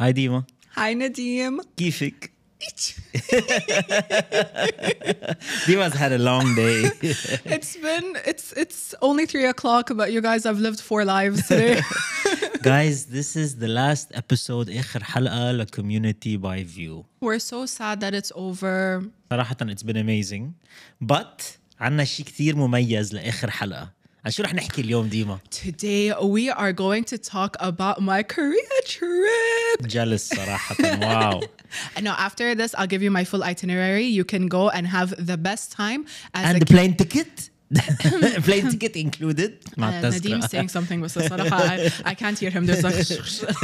هاي ديما هاي Kifik? كيفك؟ Dima's had a long day. it's been it's it's only three o'clock, but you guys have lived four lives today. guys, this is the last episode, آخر حلقة a Kommunity by Viu. We're so sad that it's over. صراحة, it's been amazing, but عنا شيء كثير مميز لآخر حلقة. عن شو رح نحكي اليوم ديما؟ Today we are going to talk about my Korea trip. jealous صراحة واو. And now after this, I'll give you my full itinerary. You can go and have the best time as And a the plane ticket? plane ticket included مع Uh, Nadim's التذكرة. saying something with Sasaraha. I, I can't hear him. There's like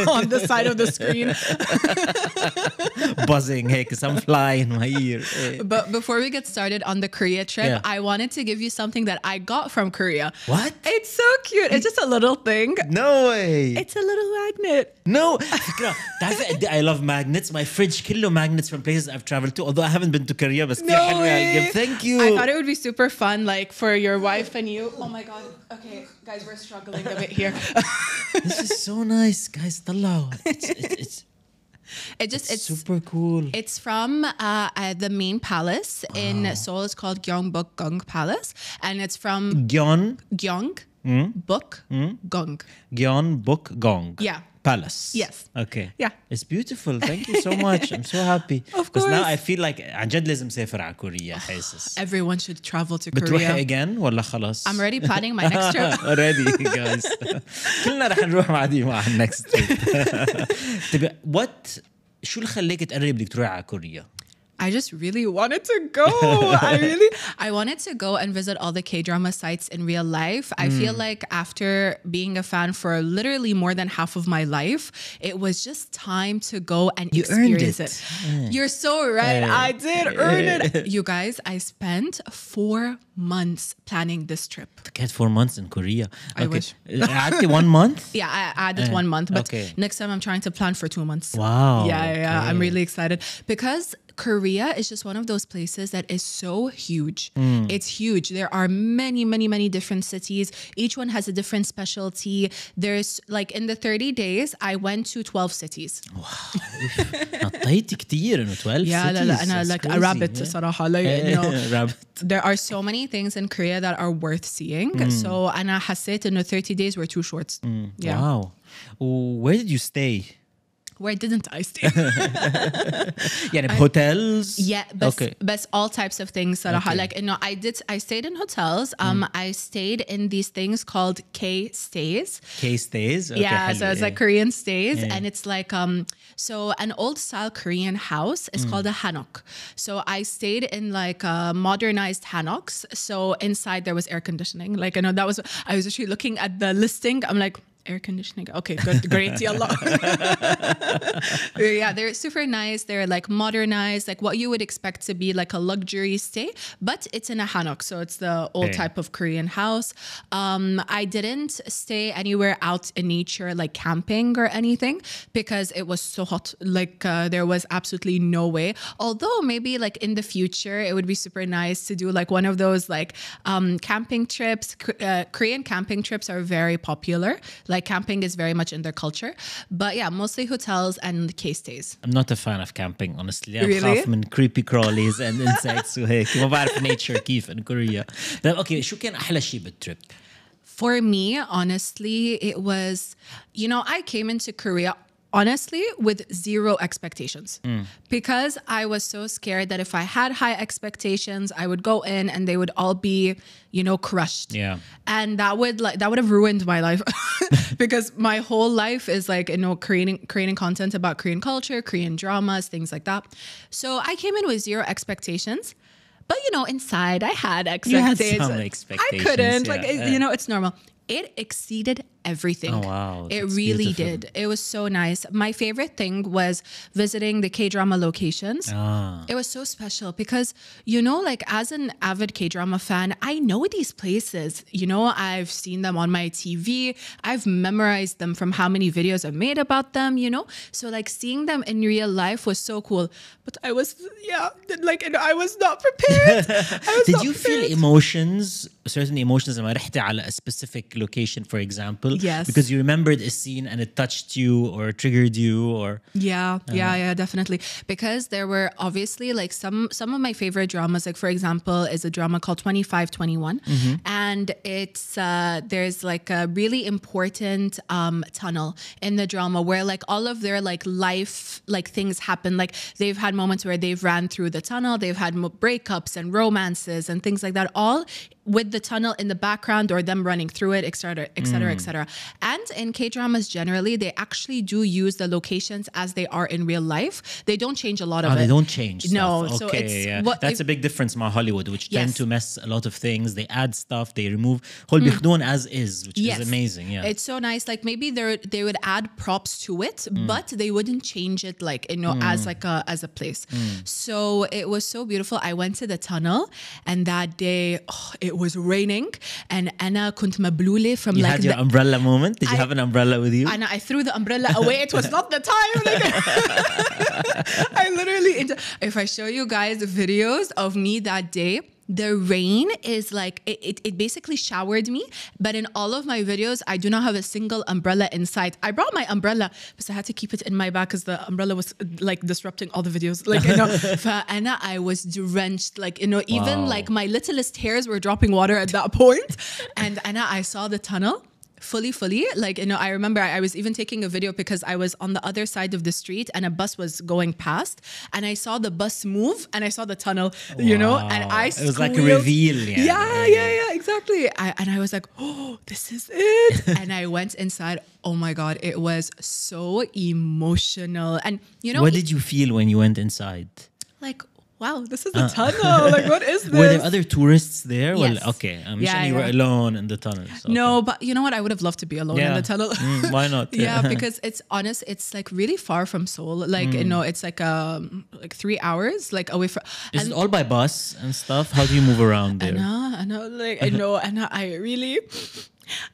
on the side of the screen. buzzing هيك as I'm flying here. But before we get started on the Korea trip, Yeah. I wanted to give you something that I got from Korea. What? It's so cute. It's just a little thing. No way. It's a little magnet. No فكرة تعرفي قد إيه I love magnets my fridge كله magnets from places I've traveled to although I haven't been to Korea بس كثير No حلوة way. هالجيم thank you I thought it would be super fun, like for your wife and you. Oh my god. Okay, guys, we're struggling a bit here. this is so nice guys طلعوا it's, it's, it's it just it's super cool It's from uh, uh, the main palace in Seoul. It's called Gyeongbokgung Palace, and it's from Gyeon Gyeong Buk Gung. Gyeon Book Gong Yeah. Palace Yes. okay Yeah. it's beautiful thank you so much I'm so happy Of بس now course. I feel like عن جد لازم سافر على كوريا حاسس Everyone should travel to بتروحي Korea. again ولا خلاص I'm already planning my next trip. already guys كلنا رح نروح مع ديما على النكست طيب وات شو اللي خليك تقرري بدك تروحي على كوريا؟ I just really wanted to go. I really I wanted to go and visit all the K-drama sites in real life. I mm. feel like after being a fan for literally more than half of my life, it was just time to go and you experience it. it. Mm. You're so right. Mm. I did earn it. You guys, I spent 4 months planning this trip. Get 4 months in Korea. I okay. wish. Uh, Add 1 month? Yeah, I added uh, 1 month, but okay. next time I'm trying to plan for 2 months. Wow. Yeah, yeah, yeah. Okay. I'm really excited because Korea is just one of those places that is so huge. Hmm. It's huge. There are many, many, many different cities. Each one has a different specialty. There's like in the 30 days, I went to 12 cities. نطيتي كثير انه 12 Yeah, لا, لا, cities. أنا That's like a crazy. rabbit Yeah. صراحة. Like, you know, rabbit there are so many things in Korea that are worth seeing. So أنا حسيت إنه 30 days were too short. Yeah. wow where did you stay؟ Where didn't I stay? يعني بهوتيلز؟ Yeah, but Okay. but all types of things. صراحة. Okay. Like you know, I did. I stayed in hotels. Um, I stayed in these things called K stays. K stays؟ Okay, yeah, حلو. so it's like Korean stays, and it's like um, so an old style Korean house is called a hanok. So I stayed in like uh, modernized hanoks. So inside there was air conditioning. Like I know that was. I was actually looking at the listing. I'm like. Air conditioning. Okay, good, great, yeah, they're super nice. They're like modernized, like what you would expect to be like a luxury stay, but it's in a hanok, so it's the old Okay. type of Korean house. Um, I didn't stay anywhere out in nature, like camping or anything, because it was so hot. Like uh, there was absolutely no way. Although maybe like in the future, it would be super nice to do like one of those like um, camping trips. Uh, Korean camping trips are very popular. Like like camping is very much in their culture. But yeah, mostly hotels and K stays. I'm not a fan of camping, honestly. I'm really? من creepy crawlies and insects وهيك ما nature كيف in Korea. Then, okay, شو كان أحلى شيء بالترip؟ For me, honestly, it was, you know, I came into Korea honestly with zero expectations mm. because I was so scared that if I had high expectations, I would go in and they would all be, you know, crushed. Yeah. And that would like that would have ruined my life because my whole life is like, you know, creating creating content about Korean culture, Korean dramas, things like that. So I came in with zero expectations. But you know, inside I had expectations. You had expectations. I couldn't. Like yeah, it- yeah. you know, it's normal. It exceeded everything. Oh, wow. It That's really beautiful. did. It was so nice. My favorite thing was visiting the K drama locations. Ah. It was so special because, you know, like as an avid K drama fan, I know these places. You know, I've seen them on my TV, I've memorized them from how many videos I've made about them, you know? So, like, seeing them in real life was so cool. But I was, yeah, like, I was not prepared. I was Did not you feel emotions certain emotions لما رحتي على a specific location, for example. Yes. Because you remembered a scene and it touched you or triggered you or. Yeah, yeah, Uh-huh. yeah, definitely. Because there were obviously like some some of my favorite dramas. Like for example, is a drama called Twenty Five Twenty One, Mm-hmm. and it's uh, there's like a really important um, tunnel in the drama where like all of their like life like things happen. Like they've had moments where they've ran through the tunnel, they've had mo- breakups and romances and things like that. All with the tunnel in the background or them running through it, et cetera, et cetera, mm. et cetera. And in K dramas generally, they actually do use the locations as they are in real life. They don't change a lot of oh, it. They don't change. No, stuff. okay, so it's yeah. what, that's if, a big difference from Hollywood, which yes. tend to mess a lot of things. They add stuff, they remove. Hol mm. as is, which yes. is amazing. Yeah, it's so nice. Like maybe they they would add props to it, mm. but they wouldn't change it like you know mm. as like a as a place. Mm. So it was so beautiful. I went to the tunnel, and that day oh, it was raining, and Anna كنت مبلولة from you like had your the, umbrella moment. Did you I- have an umbrella with you? and I threw the umbrella away. It was not the time. Like, I literally, ent- if I show you guys videos of me that day, the rain is like, it, it, it basically showered me. But in all of my videos, I do not have a single umbrella in sight. I brought my umbrella, but I had to keep it in my bag because the umbrella was like disrupting all the videos. Like, you know, for Anna, I was drenched. Like, you know, even Wow. like my littlest hairs were dropping water at that point. And Anna, I saw the tunnel fully fully like you know i remember i was even taking a video because i was on the other side of the street and a bus was going past and i saw the bus move and i saw the tunnel you know and Wow. i It was like a squealed. reveal, yeah. yeah yeah yeah exactly I, and i was like oh this is it and i went inside oh my god it was so emotional and you know what did you feel when you went inside? like wow this is the tunnel like what is this Uh. Were there other tourists there? Yes. Well, okay. I'm Yeah, sure you were alone in the tunnel. so, no okay. but you know what i would have loved to be alone in the tunnel Mm, why not? yeah because it's honest it's like really far from seoul like Mm. you know it's like um like three hours like away from Is it all by bus and stuff? How do you move around there? Anna, Anna, like I know, and I really,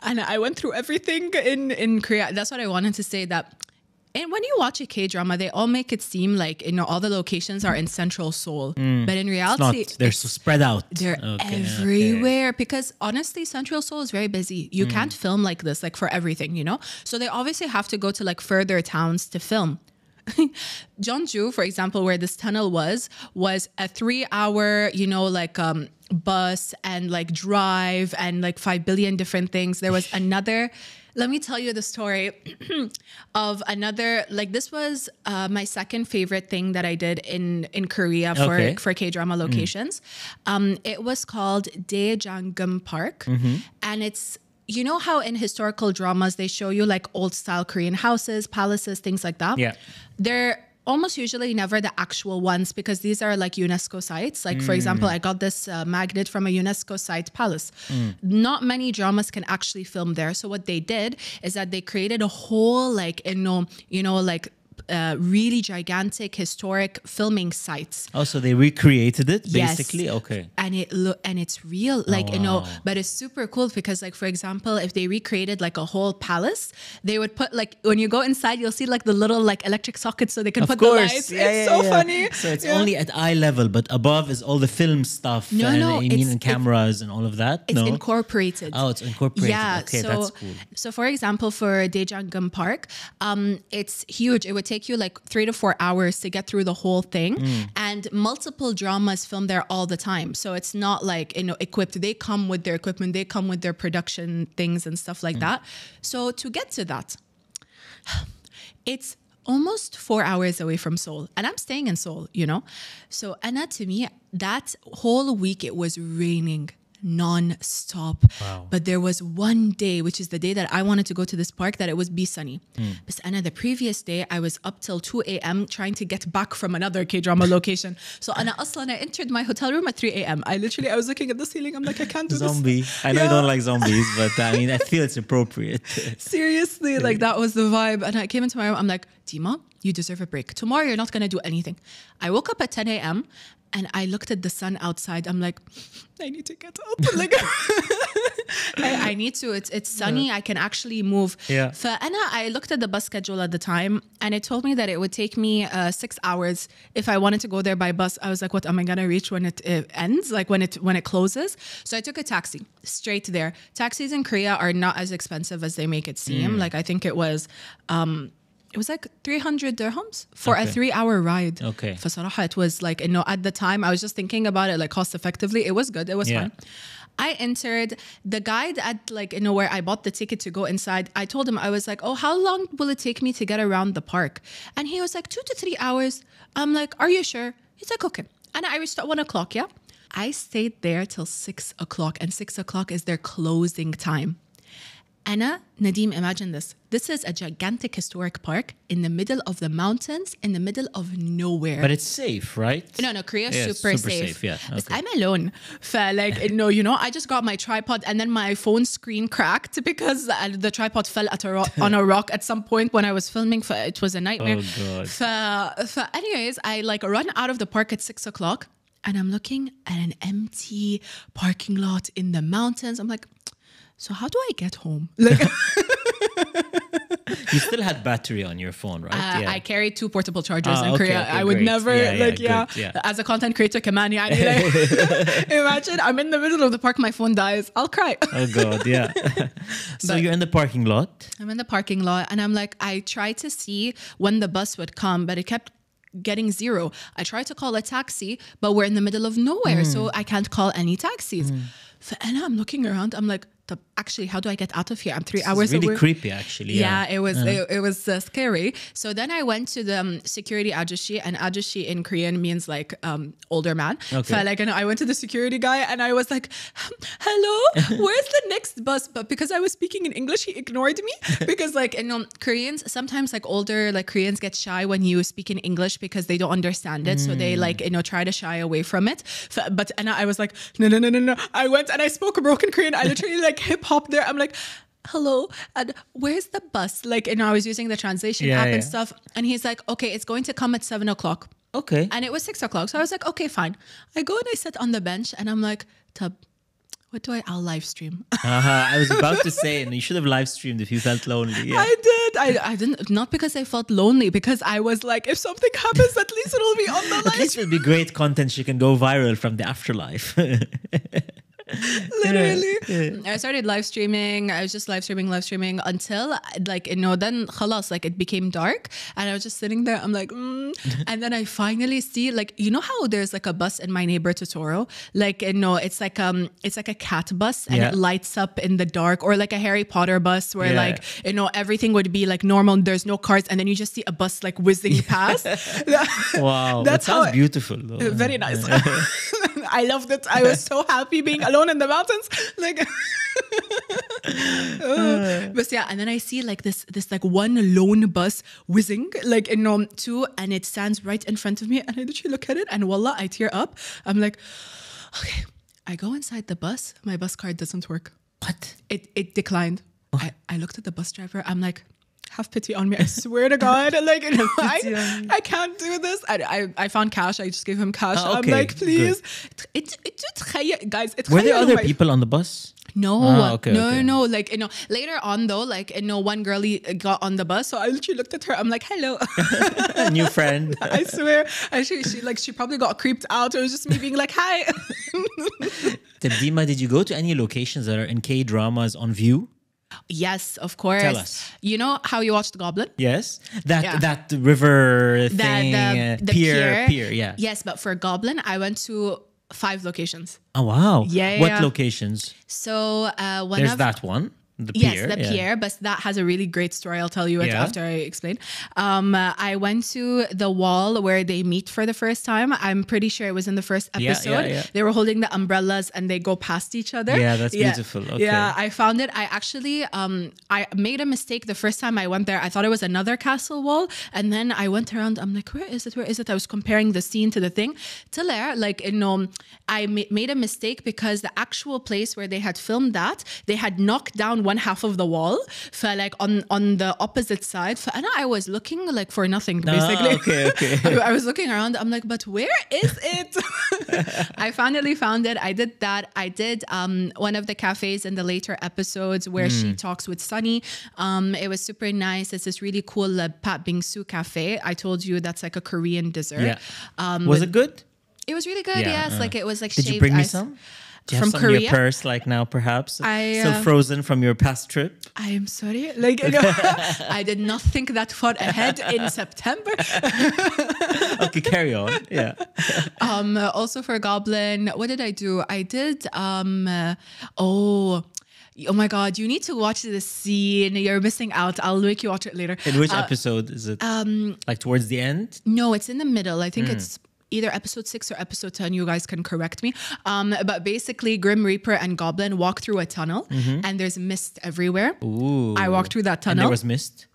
and I went through everything in in Korea. That's what I wanted to say. That, and when you watch a K drama, they all make it seem like you know all the locations are in Central Seoul, but in reality. They're so spread out. they're Okay, okay. everywhere because honestly, Central Seoul is very busy. Mm. You can't film like this, like for everything, you know? So they obviously have to go to like further towns to film. Jeonju, for example, where this tunnel was, was a three hour, you know, like um bus and like drive and like five billion different things. There was another let me tell you the story of another like this was uh, my second favorite thing that I did in in Korea for Okay. for K drama locations. Um, it was called Daejanggum Park, Mm-hmm. and it's you know how in historical dramas they show you like old style Korean houses, palaces, things like that. Yeah. they're almost usually never the actual ones because these are like UNESCO sites. Like for example, I got this uh, magnet from a UNESCO site palace. Not many dramas can actually film there. So what they did is that they created a whole like you know you know like uh, really gigantic historic filming sites. Oh, so they recreated it Yes. basically? Okay. and it look and it's real like you know wow. but it's super cool because like for example if they recreated like a whole palace they would put like when you go inside you'll see like the little like electric sockets so they can Of put course. the lights Yeah, it's yeah, so yeah. funny So it's Yeah. only at eye level, but above is all the film stuff No, and, no, I mean, it's- and it's- cameras and all of that. it's no. incorporated Oh, it's incorporated. Yeah, okay, so that's cool. so for example, for Daejanggum Park, um, it's huge. It would take you like three to four hours to get through the whole thing, Mm. and multiple dramas film there all the time. So it's not like you know equipped. They come with their equipment. They come with their production things and stuff like Mm. that. So to get to that, it's almost four hours away from Seoul, and I'm staying in Seoul. You know, so Anna to me that whole week it was raining non-stop Wow. but there was one day which is the day that i wanted to go to this park that it was be sunny hmm. but Anna, the previous day i was up till 2 a.m trying to get back from another k-drama location so Anna aslan i entered my hotel room at 3 a.m i literally i was looking at the ceiling i'm like i can't do Zombie. this I know you don't like zombies, but I mean, I feel it's appropriate. Seriously, like that was the vibe. And I came into my room, I'm like, Dima, you deserve a break. Tomorrow you're not gonna do anything. I woke up at 10 a.m and I looked at the sun outside. I'm like, I need to get up. Like, I, I need to. It's it's sunny. I can actually move. Yeah. فأنا I looked at the bus schedule at the time, and it told me that it would take me uh, six hours if I wanted to go there by bus. I was like, what am I gonna reach when it, it ends? Like when it when it closes? So I took a taxi straight there. Taxis in Korea are not as expensive as they make it Mm. seem. Like I think it was. Um, it was like 300 dirhams for a Okay. three hour ride. Okay. فصراحة it was like, you know, at the time I was just thinking about it like cost effectively. It was good. It was Yeah. fine. I entered the guide at like, you know, where I bought the ticket to go inside. I told him, I was like, oh, how long will it take me to get around the park? And he was like, two to three hours. I'm like, are you sure? He's like, okay. And I reached at one o'clock, yeah? I stayed there till six o'clock, and six o'clock is their closing time. Anna, Nadim, imagine this. This is a gigantic historic park in the middle of the mountains, in the middle of nowhere. But it's safe, right? no, no, Korea is Yeah, super, super safe. safe, yeah, okay. I'm alone. For like, no, you know, I just got my tripod and then my phone screen cracked because uh, the tripod fell at a rock, on a rock at some point when I was filming. For, it was a nightmare. Oh, God. For, for anyways, I like run out of the park at six o'clock and I'm looking at an empty parking lot in the mountains. I'm like, so how do I get home? Like you still had battery on your phone, right? Uh, yeah. I carry two portable chargers ah, in okay, Korea. Okay, I would great. never yeah, like yeah, good, yeah, As a content creator, like, imagine I'm in the middle of the park, my phone dies, I'll cry. oh god, yeah. so but you're in the parking lot. I'm in the parking lot, and I'm like, I try to see when the bus would come, but it kept getting zero. I tried to call a taxi, but we're in the middle of nowhere, mm. so hmm. I can't call any taxis. Mm. And I'm looking around. I'm like, actually, how do I get out of here? I'm three It's hours really away. creepy, actually. Yeah, Yeah, it was it, it was uh, scary. So then I went to the um, security ajushi, and ajushi in Korean means like um, older man. Okay. So like, and I went to the security guy, and I was like, "Hello, where's the next bus?" But because I was speaking in English, he ignored me because like you know Koreans sometimes like older like Koreans get shy when you speak in English because they don't understand it, so they like you know try to shy away from it. But and I was like, "No, no, no, no, no!" I went and I spoke broken Korean. I literally like hip hop there. I'm like hello and where's the bus like and i was using the translation Yeah, app and stuff and he's like okay it's going to come at seven o'clock Okay. and it was six o'clock so i was like okay fine i go and i sit on the bench and i'm like tab what do i i'll live stream Uh-huh. I was about to say, and you should have live streamed if you felt lonely. Yeah. i did I, I didn't not because i felt lonely because i was like if something happens at least it'll be on the At live least it'll be great content. She can go viral from the afterlife. literally i started live streaming i was just live streaming live streaming until like you know then khalas like it became dark and i was just sitting there i'm like mm. and then i finally see like you know how there's like a bus in my neighbor Totoro like you know it's like um it's like a cat bus and Yeah. it lights up in the dark or like a harry potter bus where Yeah. like you know everything would be like normal there's no cars and then you just see a bus like whizzing past wow. That's that sounds beautiful. Though. very nice. I loved it. I was so happy being alone in the mountains. Like, Uh, but yeah, and then I see like this, this like one lone bus whizzing like in um two, and it stands right in front of me, and I literally look at it, and wallah, I tear up. I'm like, okay. I go inside the bus. My bus card doesn't work. What? It it declined. I, I looked at the bus driver. I'm like, have pity on me. I swear to God. Like, you know, I, I can't do this. I, I, I found cash. I just gave him cash. Ah, I'm like, please. It, it, it, guys, it Were there other people on the bus? no, Ah, okay, no, okay. no. Like, you know, later on though, like, you know, one girlie got on the bus. So I literally looked at her. I'm like, hello. New friend. I swear. And she, she, like, she probably got creeped out. It was just me being like, hi. Tabdima, did you go to any locations that are in K dramas on Viu? Yes, of course. Tell us. You know how you watched Goblin? Yes. That Yeah. that river thing. uh, the, the pier, pier. pier, yeah. Yes, but for Goblin, I went to five locations. Oh wow. Yeah, What yeah. locations? So uh, one There's of that one. The Yes, pier. the yeah. pier, but that has a really great story. I'll tell you it Yeah. after I explain. Um, uh, I went to the wall where they meet for the first time. I'm pretty sure it was in the first episode. yeah. They were holding the umbrellas and they go past each other. Yeah, that's beautiful. Okay. Yeah, I found it. I actually um I made a mistake the first time I went there. I thought it was another castle wall, and then I went around. I'm like, where is it? Where is it? I was comparing the scene to the thing. Till there, like you know, I ma- made a mistake because the actual place where they had filmed that they had knocked down one half of the wall. For like on on the opposite side. For and I was looking like for nothing basically. Ah, okay, okay. I, I was looking around. I'm like, but where is it? I finally found it. I did that. I did um, one of the cafes in the later episodes where Hmm. she talks with Sunny. Um, it was super nice. It's this really cool uh, Pat Bingsu cafe. I told you that's like a Korean dessert. Yeah. Um, was with- it good? It was really good. Yeah, yes, uh. like it was like Did you bring me ice. some? Do you From have some in your Korea? purse, like now, perhaps? I, Still uh, frozen from your past trip? I am sorry. Like know, I did not think that far ahead in September. Okay, carry on. Yeah. Um, also for Goblin, what did I do? I did. Um, uh, oh. Oh my God! You need to watch this scene. You're missing out. I'll make you watch it later. In which Uh, episode is it? um, like towards the end? No, it's in the middle. I think it's either episode six or episode 10. You guys can correct me. Um, but basically, Grim Reaper and Goblin walk through a tunnel and there's mist everywhere. Ooh. I walked through that tunnel. And tunnel. there was mist?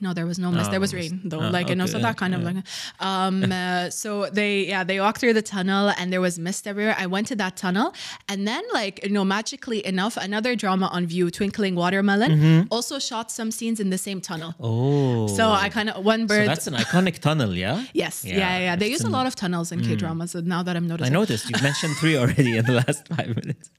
No, there was no mist. there was Oh, rain though. oh, like you know, so that kind of like um uh, so they yeah, they walked through the tunnel and there was mist everywhere. I went to that tunnel and then like you know, magically enough, another drama on Viu, Twinkling Watermelon, also shot some scenes in the same tunnel. Oh. So I kind of one bird So that's an iconic tunnel, yeah? Yes, yeah, yeah. yeah. They use a lot of tunnels in K dramas. Now that I'm noticing. I noticed you mentioned three already in the last five minutes.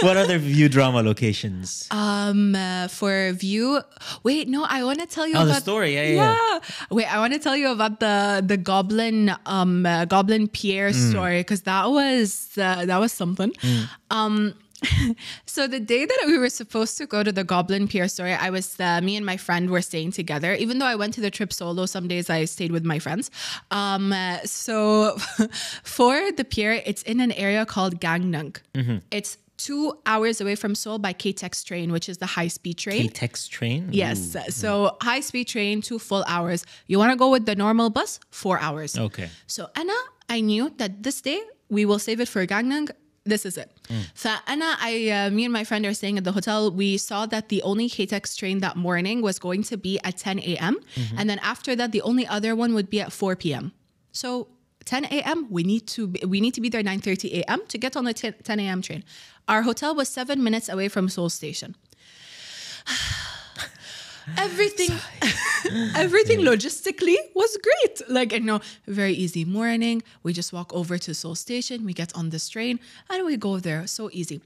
What other Viu drama locations? um, uh, for Viu. Wait, no, I want to tell you Oh, the story, yeah, yeah, yeah. Wait, I want to tell you about the the Goblin um uh, Goblin Pier Mm. story because that was uh, that was something. Um. So the day that we were supposed to go to the Goblin Pier story, I was uh, me and my friend were staying together. Even though I went to the trip solo, some days I stayed with my friends. Um, uh, so for the pier, it's in an area called Gangneung. Mm-hmm. It's two hours away from Seoul by KTX train, which is the high speed train. K-Tex train? Yes. So high speed train, two full hours. You want to go with the normal bus, four hours. Okay. So Anna, I knew that this day we will save it for Gangneung. This is it. So Anna, I, uh, me and my friend are staying at the hotel. We saw that the only KTX train that morning was going to be at 10 a.m. And then after that, the only other one would be at 4 p.m. So 10 a.m. We need to be, we need to be there 9:30 a.m. to get on the 10, 10 a.m. train. Our hotel was seven minutes away from Seoul Station. everything everything logistically was great. Like you know very easy morning. We just walk over to seoul station. We get on this train and we go there. So easy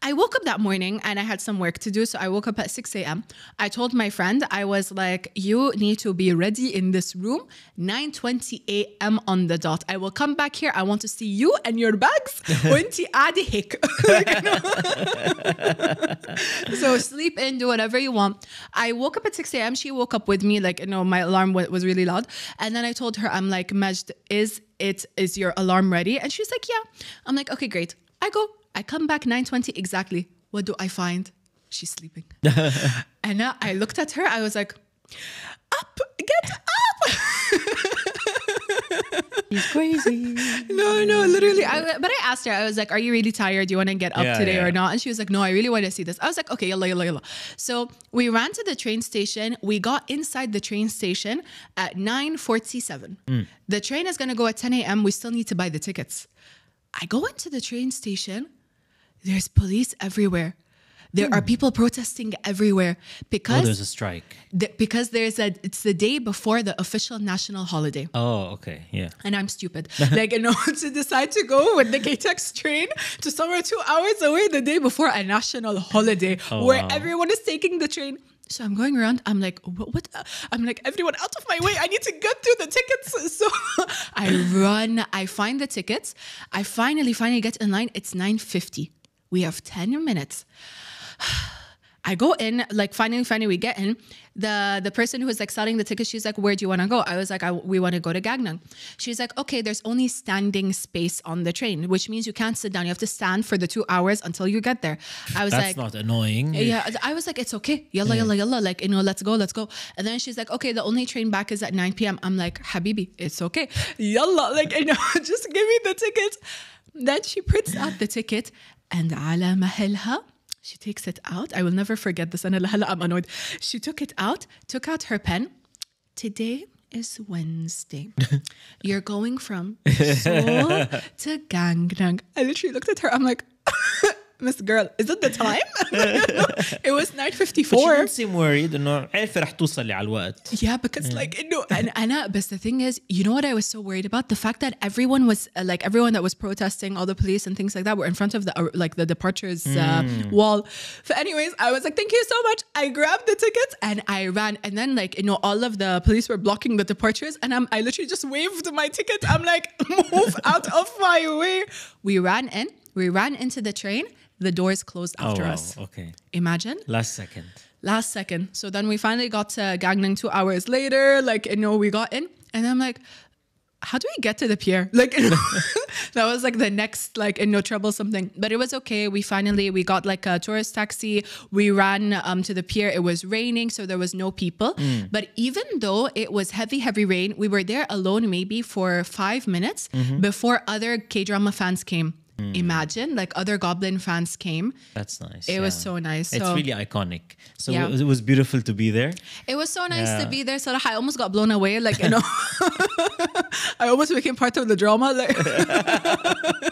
I woke up that morning and I had some work to do. So I woke up at 6 a.m. I told my friend, I was like, you need to be ready in this room, 9.20 a.m. on the dot. I will come back here. I want to see you and your bags. so sleep in, do whatever you want. I woke up at 6 a.m. She woke up with me, like, you know, my alarm was really loud. And then I told her, I'm like, Majd, is it, is your alarm ready? And she's like, yeah. I'm like, okay, great. I go, I come back 9.20 exactly. What do I find? She's sleeping. and now I looked at her. I was like, up, get up. He's crazy. No, no, literally. I, but I asked her, I was like, Are you really tired? Do you want to get up Yeah, today yeah. or not? And she was like, No, I really want to see this. I was like, Okay, yalla, yalla, yalla. So we ran to the train station. We got inside the train station at 9.47. Mm. The train is going to go at 10 a.m. We still need to buy the tickets. I go into the train station. There's police everywhere. There are people protesting everywhere Hmm. Oh, because there's a strike. the, because there's a it's the day before the official national holiday Oh, okay. Yeah. and I'm stupid. like, you know, to decide to go with the KTX train to somewhere two hours away the day before a national holiday Oh, where wow. everyone is taking the train. So I'm going around. I'm like, what, what? I'm like, everyone out of my way. I need to get through the tickets. So I run. I find the tickets. I finally, finally get in line. It's 9.50. We have 10 minutes. I go in, like finally, finally we get in. The the person who was like selling the tickets, she's like, "Where do you want to go?" I was like, I, "We want to go to Gangneung." She's like, "Okay, there's only standing space on the train, which means you can't sit down. You have to stand for the two hours until you get there." I was That's like, not annoying. yeah, I was like, it's okay. Yalla, yalla, yalla. Like, you know, let's go, let's go. And then she's like, okay, the only train back is at 9 p.m. I'm like, Habibi, it's okay. Yalla. Like, you know, just give me the ticket. Then she prints out the ticket and على مهلها she takes it out I will never forget this أنا لهلا I'm annoyed she took it out took out her pen today is Wednesday. You're going from Seoul to Gangneung. I literally looked at her. I'm like, Miss Girl, is it the time? it was 9.54. But you don't seem worried انه عارفه رح توصلي على الوقت. Yeah, because like no, and Anna, but the thing is, you know what I was so worried about? The fact that everyone was uh, like everyone that was protesting, all the police and things like that, were in front of the uh, like the departures uh, wall. So, anyways, I was like, "Thank you so much." I grabbed the tickets and I ran, and then like you know, all of the police were blocking the departures, and I'm I literally just waved my ticket. I'm like, "Move out of my way!" We ran in. We ran into the train. the doors closed Oh, after wow. us. Okay. Imagine Last second. last second. So then we finally got to Gangneung two hours later. Like, you know, we got in, and I'm like, how do we get to the pier? Like, that was like the next, like, in no trouble something. But it was okay. We finally we got like a tourist taxi. We ran um, to the pier. It was raining, so there was no people. But even though it was heavy, heavy rain, we were there alone maybe for five minutes before other K drama fans came. Hmm. Imagine like other Goblin fans came. That's nice. It was so nice. It's really iconic. So Yeah. it, was, beautiful to be there. It was so nice to be there. So I almost got blown away. Like, you know, I almost became part of the drama. Like,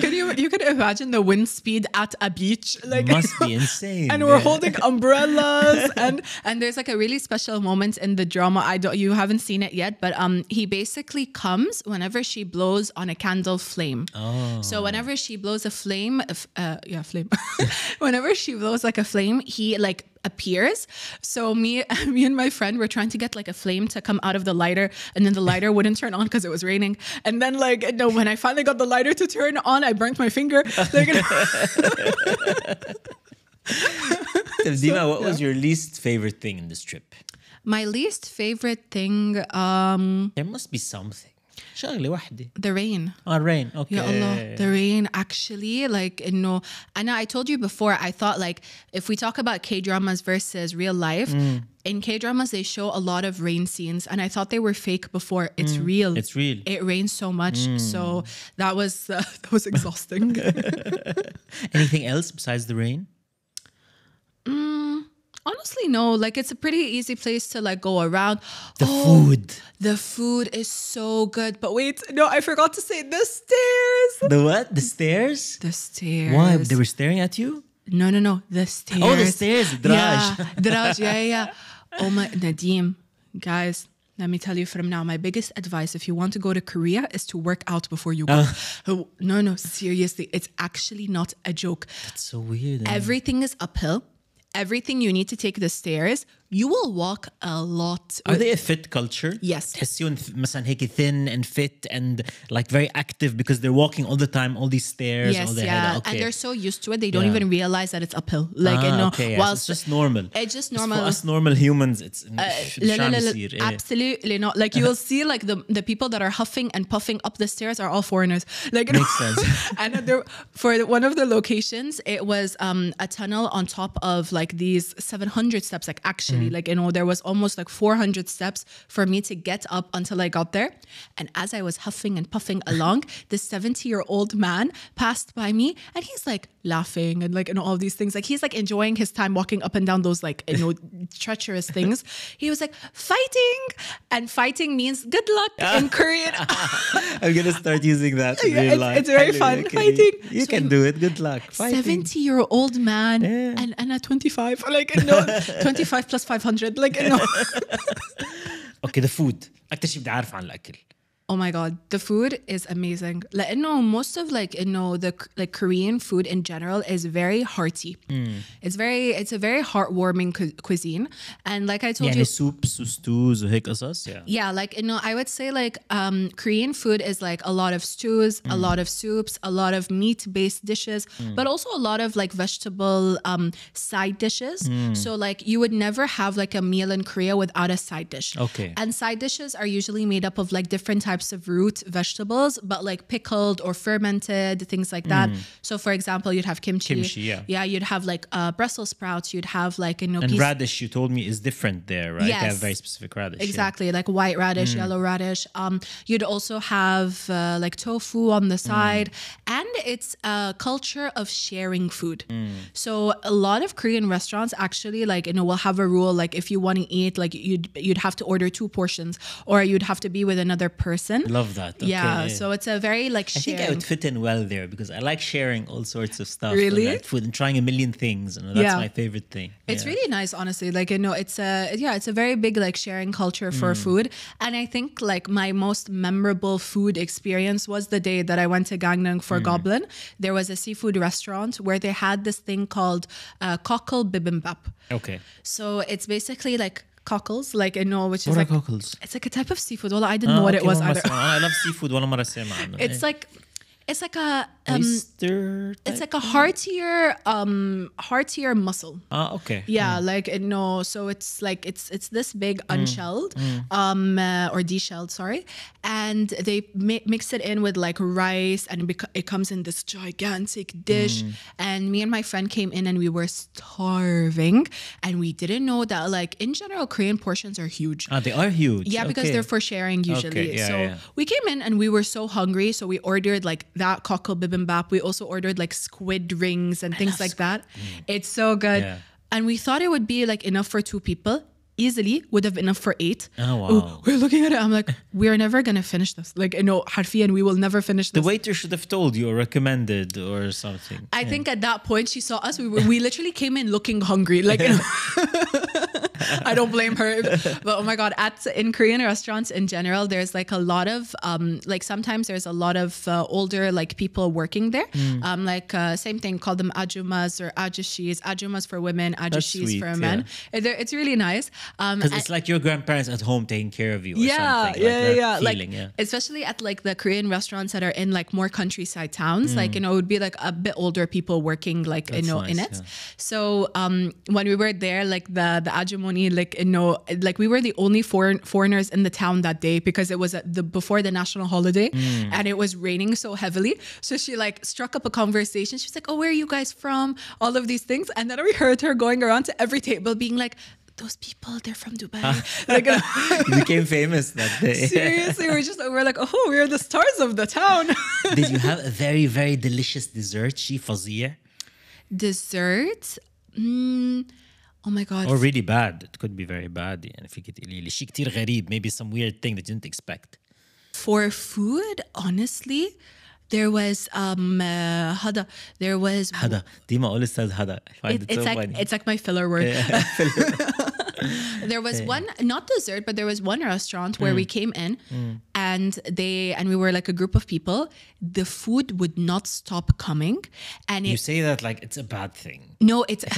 can you you can imagine the wind speed at a beach? Like, Must be insane. and we're holding umbrellas and and there's like a really special moment in the drama i don't you haven't seen it yet but um he basically comes whenever she blows on a candle flame Oh. so whenever she blows a flame uh, yeah flame whenever she blows like a flame he like appears so me me and my friend were trying to get like a flame to come out of the lighter and then the lighter wouldn't turn on because it was raining and then like no when i finally got the lighter to turn on i burnt my finger like Dima, what was your least favorite thing in this trip? My least favorite thing, um, There must be something. شغلة واحدة. the rain. Oh, rain. Okay. Ya Allah, the rain actually, like, you know, and I told you before, I thought like if we talk about K dramas versus real life, Mm. in K dramas they show a lot of rain scenes, and I thought they were fake before. It's real. Mm. It's real. It rains so much, so that was uh, that was exhausting. Anything else besides the rain? Honestly, no. Like it's a pretty easy place to like go around. The Oh, food. The food is so good. But wait, no, I forgot to say the stairs. The what? The stairs? The stairs. Why? They were staring at you? No, no, no. The stairs. Oh, the stairs, the Yeah, draj. draj. Yeah, yeah. Oh my, Nadim, guys. Let me tell you from now, my biggest advice if you want to go to Korea is to work out before you go. Oh, no, no, seriously, it's actually not a joke. It's so weird. eh? Everything is uphill. Everything you need to take the stairs You will walk a lot. Are they a fit culture? Yes. تحسيهم th- مثلا هيك thin and fit and like very active because they're walking all the time, all these stairs, all Yes, the yeah, okay. and they're so used to it they don't Yeah. even realize that it's uphill. Like you Ah, know, okay, yes, whilst it's just normal. It's just Bس normal. For us normal humans, it's لا لا لا لا absolutely not like you will see like the the people that are huffing and puffing up the stairs are all foreigners like Makes sense. and there for one of the locations it was um a tunnel on top of like these 700 steps like actually Mm. Mm mm-hmm. Like, you know, there was almost like 400 steps for me to get up until I got there. And as I was huffing and puffing along, this 70 year old man passed by me and he's like laughing and like, and all these things. Like, he's like enjoying his time walking up and down those like, you know, treacherous things. He was like, fighting. And fighting means good luck in Korean. I'm going to start using that in real it's, life. It's very fun. Okay. Fighting. You so can do it. Good luck. Fighting. 70 year old man yeah. and, and a 25. Like, no, 25 plus 500 لايك انه أوكي ذا فود أكثر شيء بدي اعرف عن الأكل. Oh my god, the food is amazing. Like know, most of like you know the like Korean food in general is very hearty. Mm. It's very it's a very heartwarming cu- cuisine, and like I told yeah, you, soups, stews, yeah. Yeah, like you know, I would say like um, Korean food is like a lot of stews, mm. a lot of soups, a lot of meat based dishes, mm. but also a lot of like vegetable um, side dishes. So like you would never have like a meal in Korea without a side dish. Okay. And side dishes are usually made up of like different types of root vegetables, but like pickled or fermented, things like that. So for example, you'd have kimchi. Kimchi, yeah. Yeah, you'd have like uh, Brussels sprouts. You'd have like you know And radish, you told me, is different there, right? They have Yes. very specific radish. yeah. Exactly, like white radish, yellow radish. Um, you'd also have uh, like tofu on the side, and it's a culture of sharing food. So a lot of Korean restaurants actually like you know will have a rule like if you want to eat like you'd you'd have to order two portions or you'd have to be with another person person. Love that. Okay, yeah, so it's a very like I think I would fit in well there because I like sharing all sorts of stuff. Really? And like food and trying a million things. And that's Yeah. my favorite thing. It's Yeah. really nice, honestly. Like you know, it's a yeah, it's a very big like sharing culture for Mm. food. And I think like my most memorable food experience was the day that I went to Gangneung Mm. for Goblin. There was a seafood restaurant where they had this thing called uh, cockle bibimbap. Okay. So it's basically like cockles, like you know, which is What are like cockles? it's like a type of seafood. Well, I didn't know what it okay, was والله either. سمع- I love seafood ولا مرة سمع عنه. It's إيه. like it's like a um, oyster. it's like a heartier um heartier mussel. Ah, okay. Yeah, like uh, no, so it's like it's it's this big unshelled, um, uh, or deshelled, sorry, and they mi- mix it in with like rice, and it, it comes in this gigantic dish. And me and my friend came in, and we were starving, and we didn't know that like in general Korean portions are huge. Ah, they are huge. Yeah, because they're for sharing usually. Okay, yeah, so yeah. we came in and we were so hungry, so we ordered like that cockle bibimbap. We also ordered like squid rings and things like that. Mm. It's so good. Yeah. And we thought it would be like enough for two people. Easily would have been enough for eight. Oh, wow. Ooh, We're looking at it. I'm like, we're never gonna finish this. Like, you know, and we will never finish this. The waiter should have told you or recommended or something. I think at that point she saw us. We were, we literally came in looking hungry. Like, you know, I don't blame her. But oh my god, at in Korean restaurants in general, there's like a lot of um, like sometimes there's a lot of uh, older like people working there. Hmm. Um, like uh, same thing, call them ajumas or ajushis. Ajumas for women, ajushis for men. Uh, they're- It's really nice. Um, Because it's like your grandparents at home taking care of you or yeah, something. yeah, like yeah, yeah. Feeling, like yeah. especially at like the Korean restaurants that are in like more countryside towns, Mm. like you know, it would be like a bit older people working like you That's know in it. yeah. So um, when we were there, like the the ceremony like you know like we were the only foreign foreigners in the town that day because it was the before the national holiday mm. and it was raining so heavily so she like struck up a conversation she's like oh where are you guys from all of these things and then we heard her going around to every table being like those people, they're from Dubai. Ah. like, uh, you became famous that day. Seriously, we're just we're like, oh, we're the stars of the town. Did you have a very very delicious dessert, she fazia? Dessert. Mm, oh my god. Or really bad. It could be very bad. يعني فيك تقولي لي شيء كتير غريب. Maybe some weird thing that you didn't expect. For food, honestly, there was um uh, hada. There was هذا ديما always says هذا. I find It, it, it's so like funny. it's like my filler word. there was one not dessert, but there was one restaurant where we Mm. came in and they and we were like a group of people. The food would not stop coming, and you it say that like it's a bad thing. No, it's.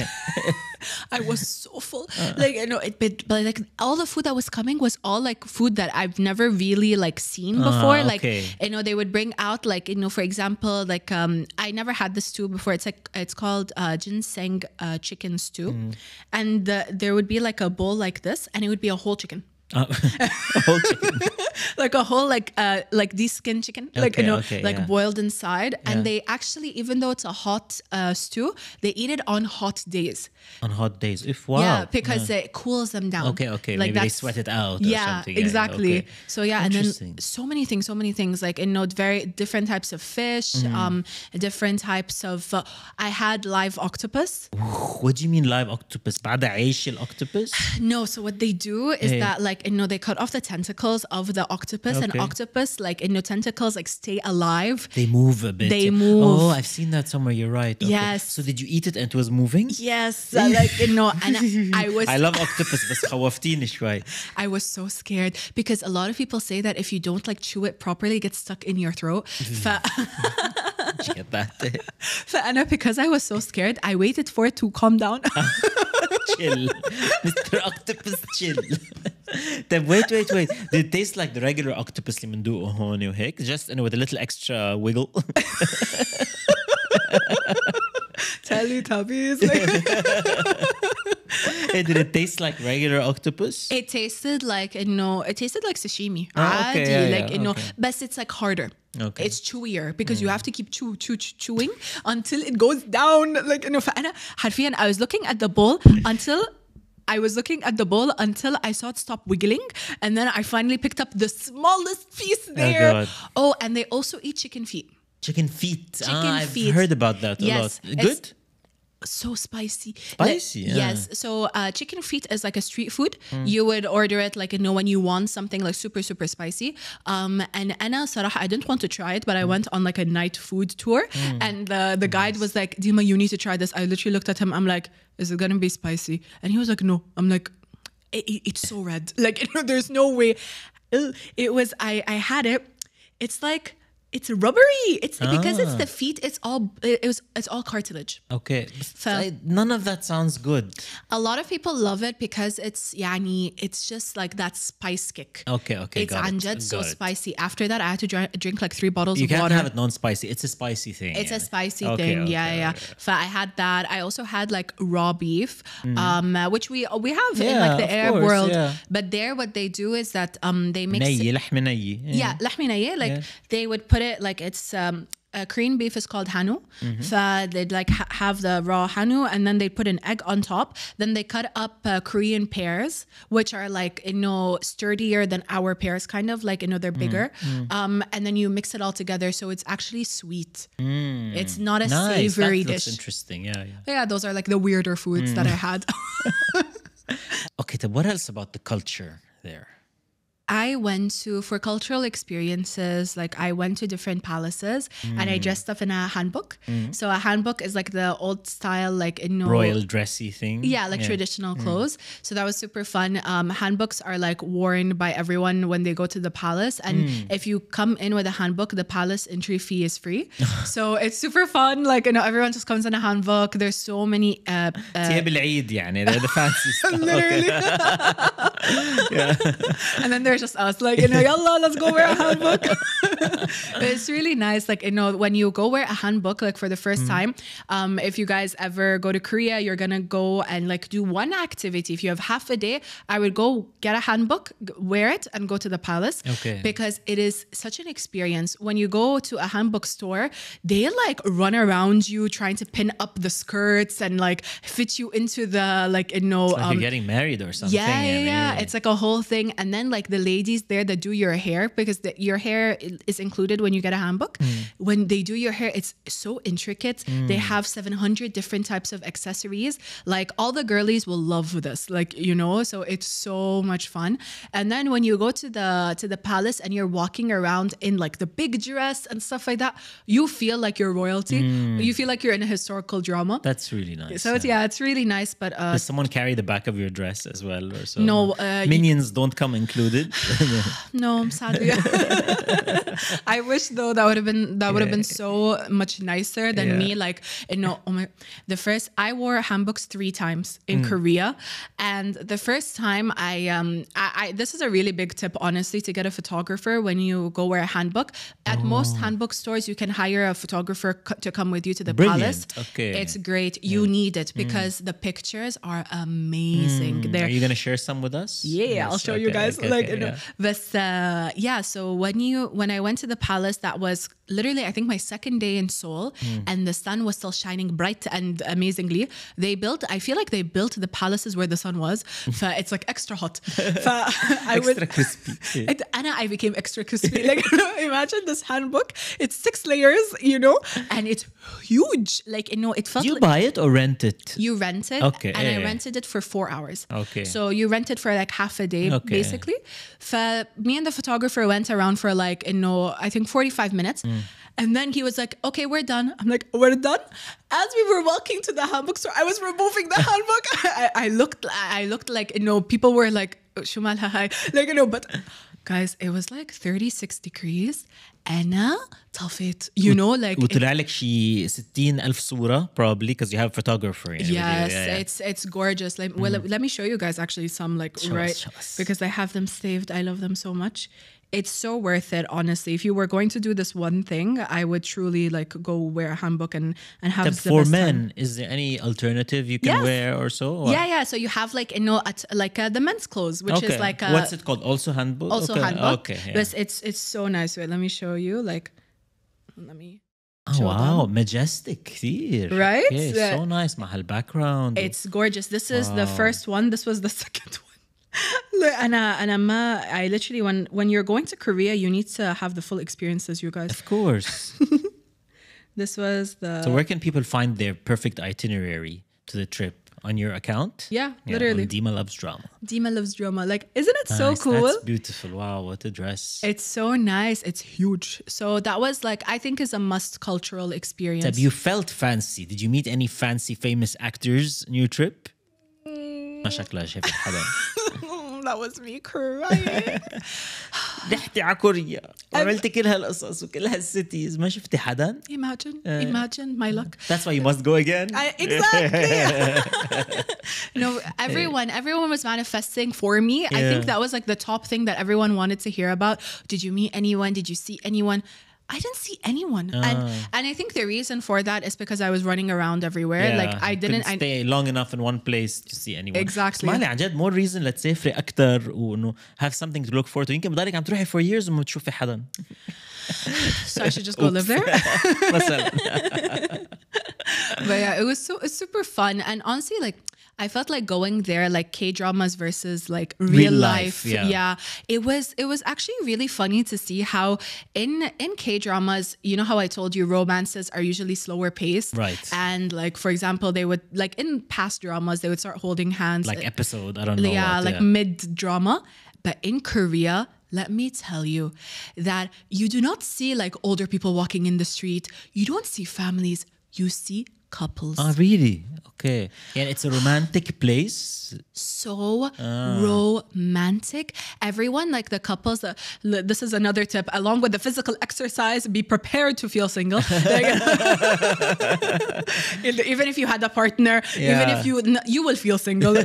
I was so full. Uh. Like you know, it, but, but like all the food that was coming was all like food that I've never really like seen before. Like okay. you know, they would bring out like you know, for example, like um, I never had this stew before. It's like it's called uh, ginseng uh, chicken stew, Mm. and the, there would be like a bowl like this, and it would be a whole chicken. Uh, whole chicken. like a whole like uh like this skin chicken like you Okay, know okay, like yeah. boiled inside Yeah. and they actually even though it's a hot uh, stew they eat it on hot days On hot days. If wow. yeah, because it cools them down. Okay, okay. Maybe they that's- sweat it out or Yeah, something. Yeah, yeah, exactly. okay. So yeah, and then Interesting. so many things, so many things. Like you know, very different types of fish, Mm-hmm. um, different types of. Uh, I had live octopus. What do you mean live octopus? بعد عيش الoctopus? No, so what they do is Hey. that like you know they cut off the tentacles of the octopus, and Okay. octopus like you know tentacles like stay alive. They move a bit. They yeah. move. Oh, I've seen that somewhere. You're right. Okay. Yes. So did you eat it and it was moving? Yes, uh, like you know, and I, I was I love octopus بس خوفتيني شوي. I was so scared because a lot of people say that if you don't like chew it properly, it gets stuck in your throat. ف- Did you get that? فأنا because I was so scared, I waited for it to calm down. chill. Mr. Octopus chill. طيب wait wait wait. Did it taste like the regular octopus اللي بندوقه هون وهيك? Just you know, with a little extra wiggle. Teletubbies. Hey, Did it taste like regular octopus? it tasted like you know, it tasted like sashimi. Ah, okay, عادي, yeah, like yeah, you know, okay. but it's like harder. Okay. It's chewier because you have to keep chew, chew, chew, chewing until it goes down. Like you know, فأنا حرفيا I was looking at the bowl until I was looking at the bowl until I saw it stop wiggling, and then I finally picked up the smallest piece there. God. Oh, and they also eat chicken feet. Chicken feet. Chicken ah, I've feet. heard about that a Yes, lot. it's- Good? so spicy. Spicy, like, yeah. yes. So uh, chicken feet is like a street food. Mm. You would order it like you know when you want something like super super spicy. Um, and Anna Sarah, I didn't want to try it, but I hmm. went on like a night food tour, mm. and the the guide was like, Dima, you need to try this. I literally looked at him. I'm like, is it gonna be spicy? And he was like, no. I'm like. It, it, it's so red. Like, there's no way. It was, I, I had it. It's like it's rubbery it's ah. because it's the ah. feet it's all it, was it's all cartilage okay so I, none of that sounds good a lot of people love it because it's yani it's just like that spice kick okay okay it's anjad it. so spicy after that i had to drink like three bottles you of can't water. have it non-spicy it's a spicy thing it's yeah. a spicy okay, thing okay, yeah okay, yeah so i had that i also had like raw beef mm. um which we we have yeah, in like the arab course, world yeah. but there what they do is that um they mix nayi, yeah. yeah lahmi nayi like they would put it like it's um uh, Korean beef is called hanu. Mm-hmm. So they'd like ha- have the raw hanu and then they put an egg on top. Then they cut up uh, Korean pears, which are like you know sturdier than our pears, kind of like you know they're bigger. Mm-hmm. Um, and then you mix it all together, so it's actually sweet. It's not a Mm. Nice. savory that dish. interesting. Yeah, yeah. Yeah, those are like the weirder foods that I Mm. had. Okay, then what else about the culture there? I went to for cultural experiences. Like I went to different palaces mm. and I mm. dressed up in a hanbok. Mm. So a hanbok is like the old style, like in royal dressy thing. Yeah, like yeah. traditional mm. clothes. Mm. So that was super fun. Um, are like worn by everyone when they go to the palace, and mm. if you come in with a hanbok, the palace entry fee is free. so it's super fun. Like you know, everyone just comes in a hanbok. There's so many. Uh, uh, the fancy stuff. Literally. yeah. And then there's just us. Like, you know, yalla, let's go wear a hanbok. but it's really nice. Like, you know, when you go wear a hanbok, like for the first mm. time, um, if you guys ever go to Korea, you're going to go and like do one activity. If you have half a day, I would go get a hanbok, wear it, and go to the palace. Okay. Because it is such an experience. When you go to a hanbok store, they like run around you trying to pin up the skirts and like fit you into the, like, you know, like um, you're getting married or something. Yeah, yeah, yeah. It's like a whole thing. And then like the ladies there that do your hair because the, your hair is included when you get a hanbok. When they do your hair, it's so intricate. They have 700 different types of accessories. Like all the girlies will love this. Like, you know, so it's so much fun. And then when you go to the to the palace and you're walking around in like the big dress and stuff like that, you feel like you're royalty. You feel like you're in a historical drama. That's really nice. so it's yeah, it's really nice. But uh, Does someone carry the back of your dress as well or so? No, uh, Minions don't come included. No, I'm sadly. I wish though that would have been that would have been so much nicer than me. Like you know, oh my, the first I wore hanboks three times Mm. in Korea, and the first time I um I, I this is a really big tip honestly to get a photographer when you go wear a hanbok. At most Oh. hanbok stores, you can hire a photographer to come with you to the Brilliant. palace. Okay. Mm. it's great. You need it because the pictures are amazing. They're Are you gonna share some with us? yeah, Yes, I'll show you guys. okay, like, okay, you know, yeah. but uh, yeah. So when you when I went to the palace, that was literally I think my second day in Seoul, Hmm. and the sun was still shining bright and amazingly. They built. I feel like they built the palaces where the sun was. it's like extra hot. So I was. Extra crispy. It, Anna, I became extra crispy. Like, imagine this hanbok. It's six layers, you know, and it's huge. Like, you know, it felt Do you like buy it or rent it? you rent it Okay, and yeah, I yeah. rented it for four hours. Okay. So you rent it for like half a day Okay. basically. Me and the photographer went around for like انه I think 45 minutes. Mm. and then he was like okay we're done. I'm like we're done? As we were walking to the hanbok store I was removing the hanbok. I, I looked I looked like you know people were like oh, مالها هاي like you know but guys, it was like 36 degrees. أنا طفيت, you know, like, it- وطلع لك شي 60 ألف صورة probably because you have a photographer يعني with you. Yes, Yeah, yeah. it's it's gorgeous. Like, well, let me show you guys actually some like Show us, right show us. because I have them saved. I love them so much. it's so worth it honestly if you were going to do this one thing i would truly like go wear a hanbok and and have the for men time. is there any alternative you can yes. wear or so or? yeah yeah so you have like you know at, like uh, the men's clothes which okay. is like uh, what's it called also hanbok. also okay. hanbok okay yeah. but it's it's so nice wait let me show you like let me Oh, wow, them. majestic here. Right? Okay, so nice. Mahal background. It's gorgeous. This is wow. the first one. This was the second one and I and I'm I literally when when you're going to Korea, you need to have the full experiences, you guys. Of course. this was the. So where can people find their perfect itinerary to the trip? on your account. Yeah, yeah literally. Deema loves drama. Deema loves drama. Like, isn't it nice. so cool? That's beautiful. Wow, what a dress. It's so nice. It's huge. So that was like, I think is a must cultural experience. Have you felt fancy. Did you meet any fancy famous actors on your trip? Mm. that was me crying. رحتي على كوريا وعملتي كل هالقصص وكل هالسيتيز ما شفتي حدا؟ imagine, imagine my luck. That's why you must go again. I, exactly. no, everyone, everyone was manifesting for me. I think Yeah. that was like the top thing that everyone wanted to hear about. Did you meet anyone? Did you see anyone? I didn't see anyone, and and I think the reason for that is because I was running around everywhere. like I you didn't. couldn't I, stay long enough in one place to see anyone. Exactly. اسمعني عن جد more reason لتسافري أكتر وإنه have something to look forward to يمكن بضلك عم تروحي for years وما بتشوفي حدا. so I should just go live there. مثلا but yeah, it was so it's super fun. And honestly, like I felt like going there, like K dramas versus like real, Real life. life, yeah. it was it was actually really funny to see how in in K dramas, you know how I told you romances are usually slower paced, Right. And like for example, they would like in past dramas they would start holding hands, like uh, episode I don't know yeah, what, like mid drama. But in Korea, let me tell you that you do not see like older people walking in the street. You don't see families. You see couples. Ah, really? Okay. Yeah, it's a romantic place. so romantic. Everyone, like the couples, uh, l- this is another tip. Along with the physical exercise, be prepared to feel single. Like- even if you had a partner, even Yeah. if you n- you will feel single.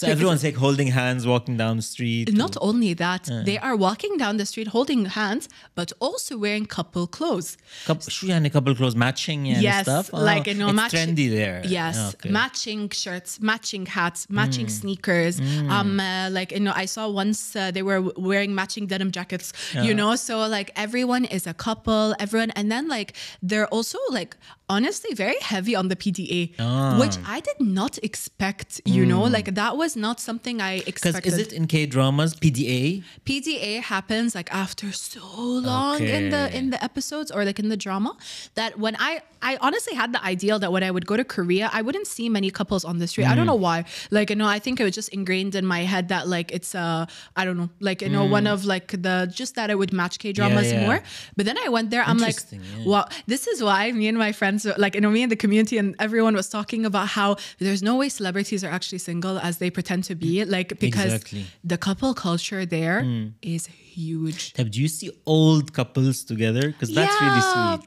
So everyone's like holding hands, walking down the street. Not only that, they are walking down the street holding hands, but also wearing couple clothes. Couple, شو يعني couple clothes matching and yes, stuff? like Oh, you know, it's match- trendy there. Yes, Ah, okay. matching shirts, matching hats, matching Mm. sneakers. Um, uh, like you know, I saw once uh, they were wearing matching denim jackets. You know, so like everyone is a couple, everyone, and then like they're also like honestly very heavy on the PDA, Ah. which I did not expect. You know, like that was not something I expected. Because is it in K dramas PDA? PDA happens like after so long in the in the episodes or like in the drama that when I I honestly had the ideal that when I would go to Korea I wouldn't see many couples on the street. I don't Mm. know why. Like you know I think it was just ingrained in my head that like it's uh I don't know like you know one of like the just that I would match K dramas Mm. yeah. more. But then I went there I'm like yeah. well this is why me and my friends like you know me and the community and everyone was talking about how there's no way celebrities are actually single as they pretend to be like because Exactly. the couple culture there is Mm. huge. Have do you see old couples together? Because that's really sweet.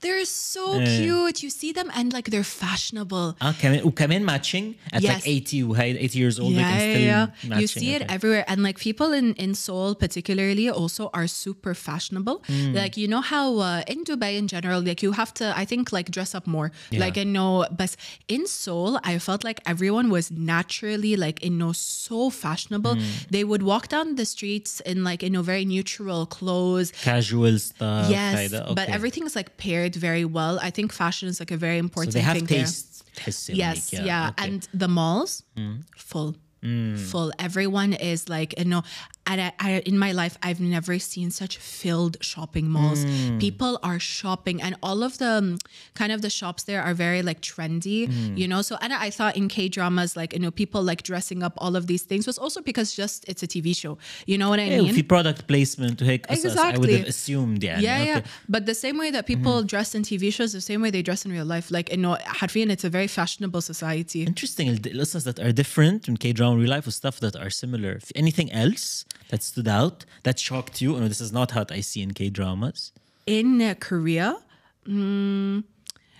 They're so cute. You see them and like they're fashionable. Ah, كمان وكمان matching at Yes. like 80 وهي 80 years old they yeah, can yeah, still yeah. matching. You see it okay. everywhere, and like people in in Seoul, particularly, also are super fashionable. Mm. Like you know how uh, in Dubai in general, like you have to, I think, like dress up more. Yeah. Like I know, but in Seoul, I felt like everyone was naturally like you know so fashionable. Mm. They would walk down the streets in like you know very neutral clothes. casual stuff Yes, هيدا. but Okay. everything is like paired very well. I think fashion is like a very important so they have thing tastes yes, like, yeah. yeah. Okay. And the malls, mm. full. Mm. Full. Everyone is like, you know, and I, I, in my life I've never seen such filled shopping malls. Mm. People are shopping, and all of the um, kind of the shops there are very like trendy, mm. you know. So and I thought in K dramas, like you know, people like dressing up all of these things was also because just it's a TV show. You know what I yeah, mean? If product placement, exactly. I would have assumed, yeah. Yeah, okay. yeah. But the same way that people mm dress in TV shows, the same way they dress in real life. Like you know, Harfian, it's a very fashionable society. Interesting. Lessons that are different in K drama real life with stuff that are similar. Anything else? That stood out that shocked you? No, this is not what I see in K-dramas. In uh, Korea, mm,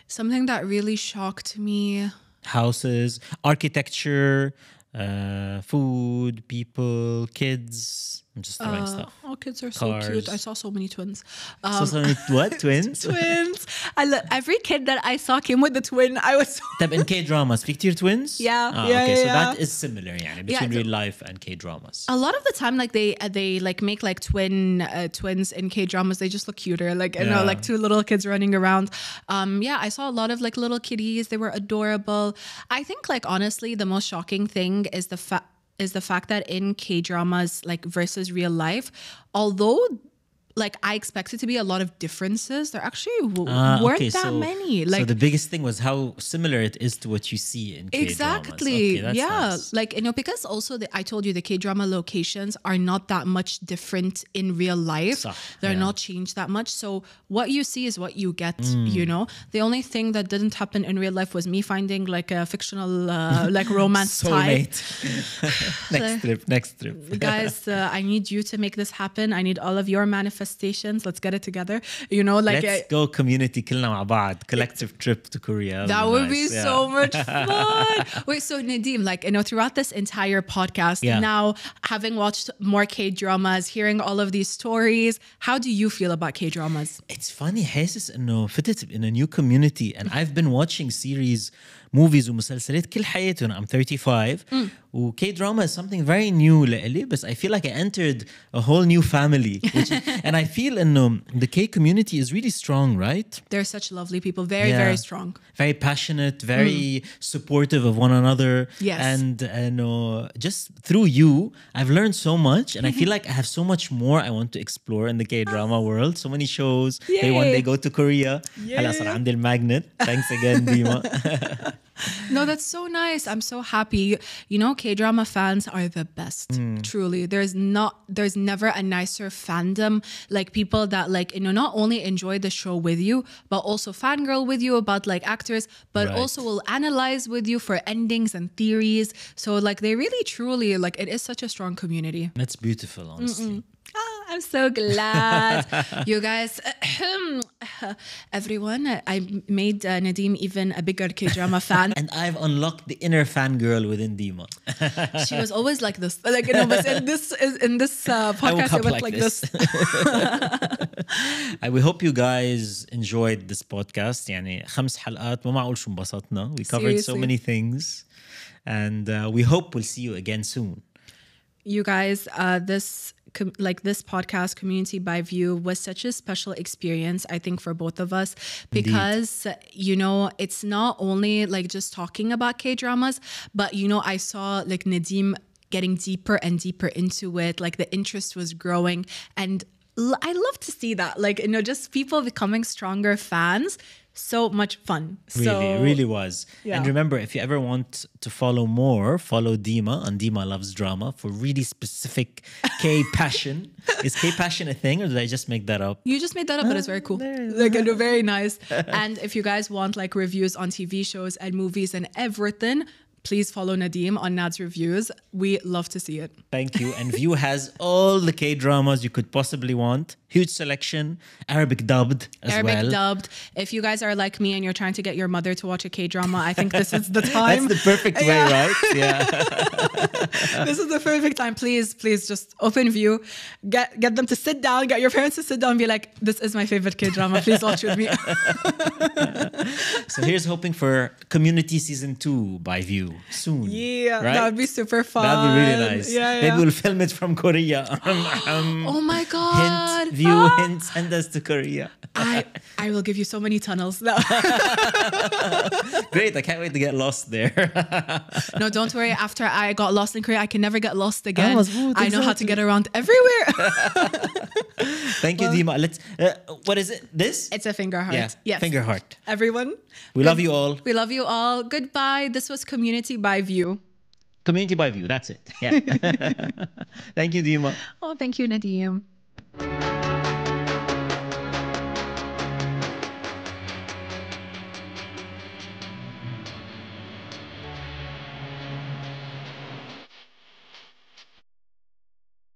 something that really shocked me. Houses, architecture, uh, food, people, kids. I'm just throwing uh, stuff. All kids are Cars. so cute. I saw so many twins. Um, so, so um, many what twins? twins. I every kid that I saw came with a twin. I was. So in K dramas, speak to your twins. Yeah. Ah, yeah okay, yeah, so yeah. that is similar, yeah, between real life and K dramas. A lot of the time, like they uh, they like make like twin uh, twins in K dramas. They just look cuter, like you know, like two little kids running around. Um, yeah, I saw a lot of like little kitties. They were adorable. I think like honestly, the most shocking thing is the fact is the fact that in K dramas like versus real life although like I expected to be a lot of differences. There actually Ah, weren't okay, that so- many. so Like the biggest thing was how similar it is to what you see in K-dramas. Exactly. Okay, that's yeah. nice. Like, you know, because also the, I told you the K drama locations are not that much different in real life. صح, They're yeah. not changed that much. So what you see is what you get, Mm. you know? The only thing that didn't happen in real life was me finding like a fictional, uh, like romance type. Next trip. Next trip. Guys, uh, I need you to make this happen. I need all of your manifestations Let's get it together. You know, like Let's uh, go community كلنا مع بعض collective trip to Korea. That would be nice, yeah. so much fun. Wait, so Nadim, like, you know, throughout this entire podcast, Yeah. now having watched more K dramas, hearing all of these stories, how do you feel about K dramas? It's funny حاسس انه فتت in a new community and I've been watching series movies ومسلسلات كل حياتي when I'm 35 و K drama is something very new لإلي بس I feel like I entered a whole new family which, and I feel انه the K community is really strong right They're such lovely people, very, Yeah. very strong. very passionate, very supportive of one another. Yes. And uh, no, just through you, I've learned so much, and I feel like I have so much more I want to explore in the K drama world. So many shows. Hey, one Yay. day go to Korea. هلا Yay. صار عندي المagnet. Thanks again, Dima. No, that's so nice. I'm so happy. You know, K drama fans are the best. Truly, there's not, there's never a nicer fandom. Like people that like you know not only enjoy the show with you, but also fangirl with you about like actors, but Right. also will analyze with you for endings and theories. So like they really, truly like it is such a strong community. That's beautiful, honestly. Ah, I'm so glad. you guys, everyone, I made uh, Nadim even a bigger K drama fan. and I've unlocked the inner fangirl within Deema. she was always like this. Like, you know, but in this, in this uh, podcast, it was like, like this. this. we hope you guys enjoyed this podcast. يعني خمس حلقات ما معقول شو انبسطنا. We covered Seriously. so many things. And uh, we hope we'll see you again soon. You guys, uh, this com- like this podcast, Kommunity by Viu, was such a special experience. I think for both of us because you know it's not only like just talking about K dramas, but you know I saw like Nadim getting deeper and deeper into it. Like the interest was growing and. I love to see that, like you know, just people becoming stronger fans. So much fun. Really, so, really was. And remember, if you ever want to follow more, follow Deema on Deema Loves Drama for really specific K passion. Is K passion a thing or did I just make that up? You just made that up, but it's very cool. Like, very nice. and if you guys want like reviews on TV shows and movies and everything, please follow Nadim on Nad's reviews. We love to see it. Thank you. And Viu has all the K dramas you could possibly want. Huge selection, Arabic dubbed as Arabic well. dubbed. If you guys are like me and you're trying to get your mother to watch a K drama, I think this is the time. That's the perfect way, Yeah. right? Yeah. this is the perfect time. Please, please just open Viu. Get get them to sit down, get your parents to sit down and be like, this is my favorite K drama. Please watch with me. so here's hoping for Kommunity Season 2 by Viu soon. yeah, Right? that would be super fun. That'd be really nice. Yeah, yeah. Maybe we'll film it from Korea. Um, oh my god. hint, Viu ah. and send us to Korea. I, I will give you so many tunnels. No. Great. I can't wait to get lost there. no, don't worry. After I got lost in Korea, I can never get lost again. Oh. I know how to get around everywhere. Thank you, well, Deema. Let's, uh, what is it? This? It's a finger heart. Yeah. Yes. Finger heart. Everyone. We love you all. We love you all. Goodbye. This was Kommunity by Viu Kommunity by Viu. That's it. Yeah. thank you, Deema. Oh, thank you, Nadim.